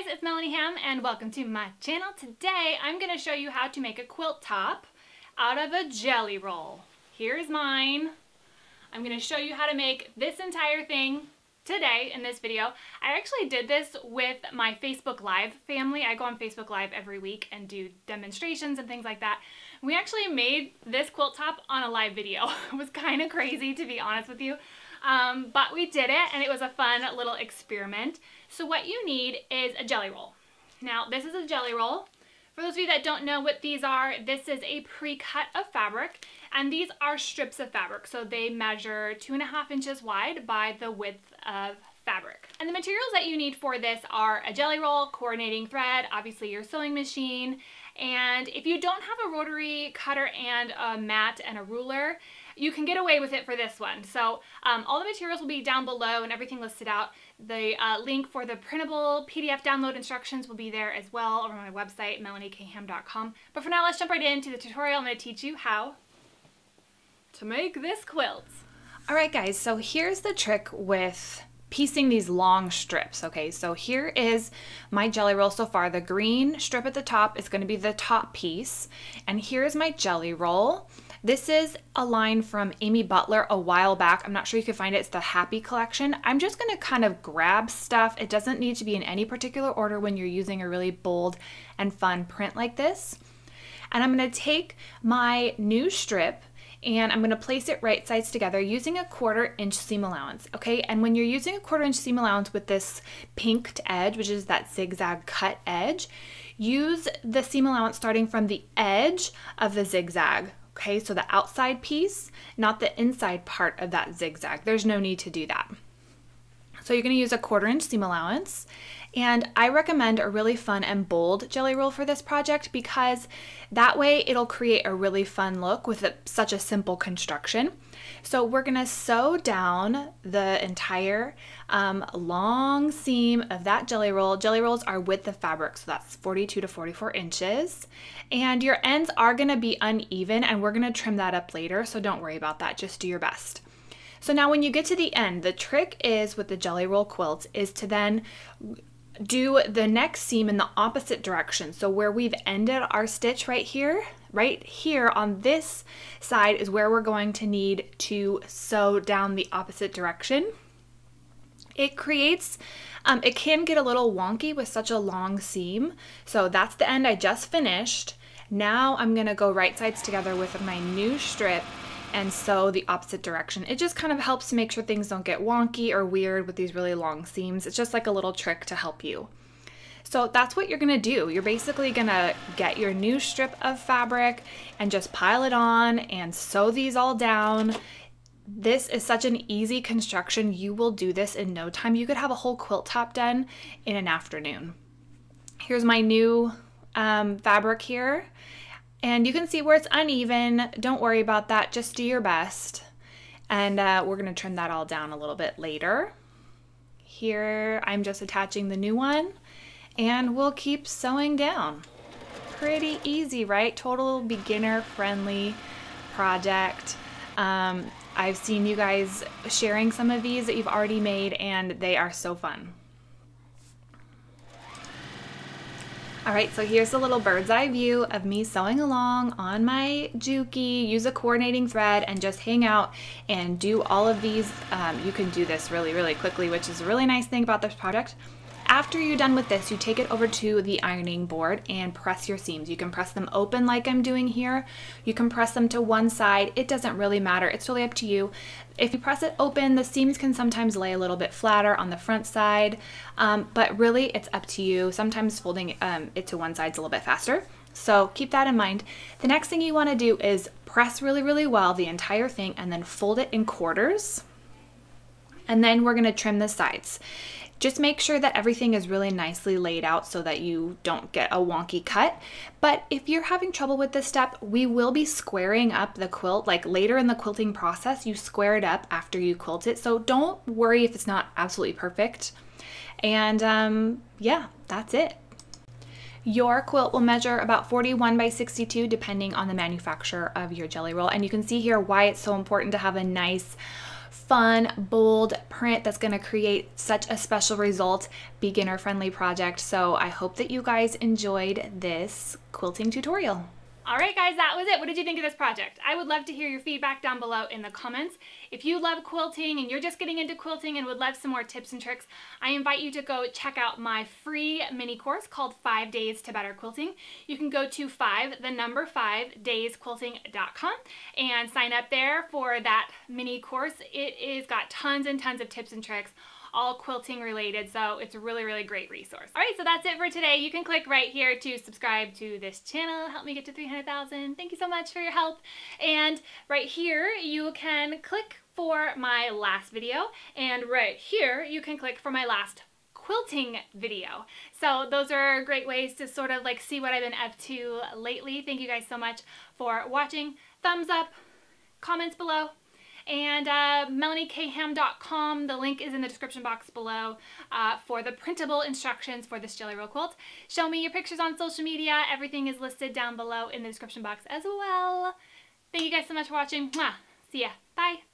guys, it's Melanie Ham and welcome to my channel. Today I'm going to show you how to make a quilt top out of a jelly roll. Here's mine. I'm going to show you how to make this entire thing today in this video. I actually did this with my Facebook Live family. I go on Facebook Live every week and do demonstrations and things like that. We actually made this quilt top on a live video. it was kind of crazy to be honest with you. Um, but we did it and it was a fun little experiment. So what you need is a jelly roll. Now this is a jelly roll. For those of you that don't know what these are, this is a pre-cut of fabric and these are strips of fabric. So they measure two and a half inches wide by the width of fabric. And the materials that you need for this are a jelly roll, coordinating thread, obviously your sewing machine, and if you don't have a rotary cutter and a mat and a ruler, you can get away with it for this one. So um, all the materials will be down below and everything listed out. The uh, link for the printable PDF download instructions will be there as well over my website, melaniekham.com. But for now, let's jump right into the tutorial. I'm going to teach you how to make this quilt. All right, guys, so here's the trick with piecing these long strips. Okay, so here is my jelly roll so far. The green strip at the top is going to be the top piece. And here's my jelly roll. This is a line from Amy Butler a while back. I'm not sure you can find it. It's the Hapi Collection. I'm just going to kind of grab stuff. It doesn't need to be in any particular order when you're using a really bold and fun print like this. And I'm going to take my new strip and I'm going to place it right sides together using a quarter inch seam allowance. Okay, and when you're using a quarter inch seam allowance with this pinked edge, which is that zigzag cut edge, use the seam allowance starting from the edge of the zigzag. Okay, so the outside piece, not the inside part of that zigzag. There's no need to do that. So you're going to use a quarter inch seam allowance. And I recommend a really fun and bold jelly roll for this project because that way it'll create a really fun look with a, such a simple construction. So we're gonna sew down the entire um, long seam of that jelly roll. Jelly rolls are with the fabric, so that's 42 to 44 inches. And your ends are gonna be uneven and we're gonna trim that up later, so don't worry about that, just do your best. So now when you get to the end, the trick is with the jelly roll quilts is to then do the next seam in the opposite direction. So where we've ended our stitch right here, right here on this side is where we're going to need to sew down the opposite direction. It creates, um, it can get a little wonky with such a long seam. So that's the end I just finished. Now I'm gonna go right sides together with my new strip and sew the opposite direction. It just kind of helps to make sure things don't get wonky or weird with these really long seams. It's just like a little trick to help you. So that's what you're gonna do. You're basically gonna get your new strip of fabric and just pile it on and sew these all down. This is such an easy construction. You will do this in no time. You could have a whole quilt top done in an afternoon. Here's my new um, fabric here. And you can see where it's uneven. Don't worry about that. Just do your best. And uh, we're going to trim that all down a little bit later. Here, I'm just attaching the new one and we'll keep sewing down. Pretty easy, right? Total beginner friendly project. Um, I've seen you guys sharing some of these that you've already made and they are so fun. All right, so here's a little bird's eye view of me sewing along on my Juki, use a coordinating thread and just hang out and do all of these. Um, you can do this really, really quickly, which is a really nice thing about this project. After you're done with this, you take it over to the ironing board and press your seams. You can press them open like I'm doing here. You can press them to one side. It doesn't really matter. It's really up to you. If you press it open, the seams can sometimes lay a little bit flatter on the front side, um, but really it's up to you. Sometimes folding um, it to one side is a little bit faster. So keep that in mind. The next thing you wanna do is press really, really well the entire thing and then fold it in quarters. And then we're gonna trim the sides. Just make sure that everything is really nicely laid out so that you don't get a wonky cut. But if you're having trouble with this step, we will be squaring up the quilt. Like later in the quilting process, you square it up after you quilt it. So don't worry if it's not absolutely perfect. And um, yeah, that's it. Your quilt will measure about 41 by 62 depending on the manufacturer of your jelly roll. And you can see here why it's so important to have a nice fun, bold print that's gonna create such a special result, beginner friendly project. So I hope that you guys enjoyed this quilting tutorial. All right, guys, that was it. What did you think of this project? I would love to hear your feedback down below in the comments. If you love quilting and you're just getting into quilting and would love some more tips and tricks, I invite you to go check out my free mini course called Five Days to Better Quilting. You can go to five, the number five, daysquilting.com and sign up there for that mini course. It is got tons and tons of tips and tricks all quilting related, so it's a really, really great resource. All right, so that's it for today. You can click right here to subscribe to this channel, help me get to 300,000. Thank you so much for your help. And right here, you can click for my last video, and right here, you can click for my last quilting video. So those are great ways to sort of like see what I've been up to lately. Thank you guys so much for watching. Thumbs up, comments below, and uh, melaniekham.com. The link is in the description box below uh, for the printable instructions for this Jelly Roll quilt. Show me your pictures on social media. Everything is listed down below in the description box as well. Thank you guys so much for watching. Mwah. See ya. Bye.